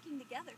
sticking together.